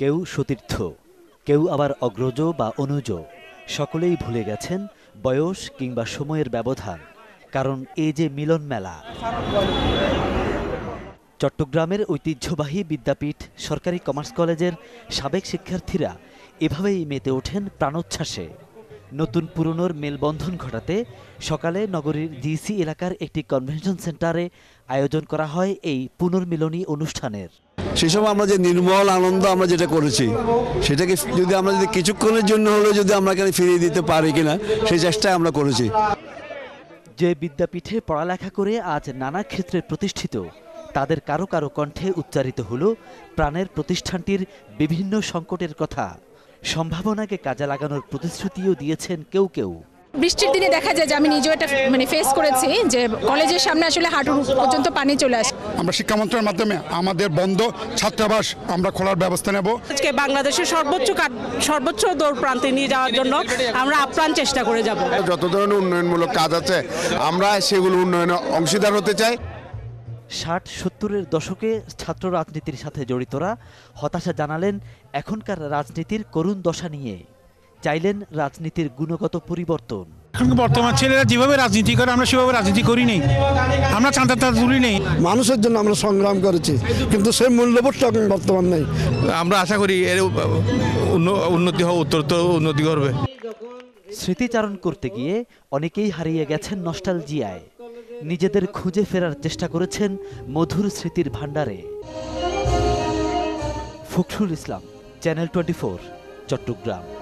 কেউ সতীর্থ, কেউ আবার অগ্রজ বা অনুজ, সকলেই ভুলে গেছেন বয়স কিংবা সময়ের ব্যবধান, কারণ এই যে মিলন মেলা। চট্টগ্রামের ঐতিহ্যবাহী বিদ্যাপীঠ সরকারি কমার্স কলেজের সাবেক শিক্ষার্থীরা এভাবেই মেতে ওঠেন প্রাণোচ্ছ্বাসে। নতুন পুরনোর মেলবন্ধন ঘটাতে সকালে নগরীর জিসি এলাকার একটি কনভেনশন সেন্টারে আয়োজন করা হয় এই পুনর্মিলনী অনুষ্ঠানের। সেই সময় আমরা যে নির্মল আনন্দ আমরা যেটা করেছি সেটাকে যদি আমরা যদি কিছুক্ষণের জন্য হলেও যদি আমরা এখানে ফিরিয়ে দিতে পারি কিনা সেই চেষ্টায় আমরা করেছি। যে বিদ্যাপীঠে পড়ালেখা করে আজ নানা ক্ষেত্রে প্রতিষ্ঠিত তাদের কারও কারও কণ্ঠে উচ্চারিত হল প্রাণের প্রতিষ্ঠানটির বিভিন্ন সংকটের কথা। সম্ভাবনাকে কাজে লাগানোর প্রতিশ্রুতিও দিয়েছেন কেউ কেউ। বৃষ্টির দিনে দেখা যায় যে আমি নিজেও এটা মানে ফেস করেছি যে কলেজের সামনে আসলে হাঁটু পর্যন্ত পানি চলে আসে। আমরা শিক্ষা মন্ত্রণের মাধ্যমে আমাদের বন্ধ ছাত্রাবাস আমরা খোলার ব্যবস্থা নেব। আজকে বাংলাদেশের সর্বোচ্চ সর্বোচ্চ দৌড় প্রান্তে নিয়ে যাওয়ার জন্য আমরা আপ্রাণ চেষ্টা করে যাব। যত ধরনের উন্নয়নমূলক কাজ আছে আমরা সেগুলো উন্নয়নে অংশীদার হতে চাই। ষাট সত্তরের দশকে ছাত্র রাজনীতির সাথে জড়িতরা হতাশা জানালেন এখনকার রাজনীতির করুণ দশা নিয়ে। চাইলেন রাজনীতির গুণগত পরিবর্তন। এখন বর্তমান ছেলেরা যেভাবে রাজনীতি করে আমরা সেভাবে রাজনীতি করি নেই। আমরা চাঁদা তুলি নেই। মানুষের জন্য আমরা সংগ্রাম করেছি কিন্তু সেই মূল্যবোধটা এখন বর্তমান নেই। আমরা আশা করি এর উন্ন- উন্নতি হবে উত্তরোত্তর উন্নতি করবে। স্মৃতিচারণ করতে গিয়ে অনেকেই হারিয়ে গেছেন নস্টালজিয়ায়। নিজেদের খুঁজে ফেরার চেষ্টা করেছেন মধুর স্মৃতির ভাণ্ডারে। Fakhrul Islam channel twenty Chattogram.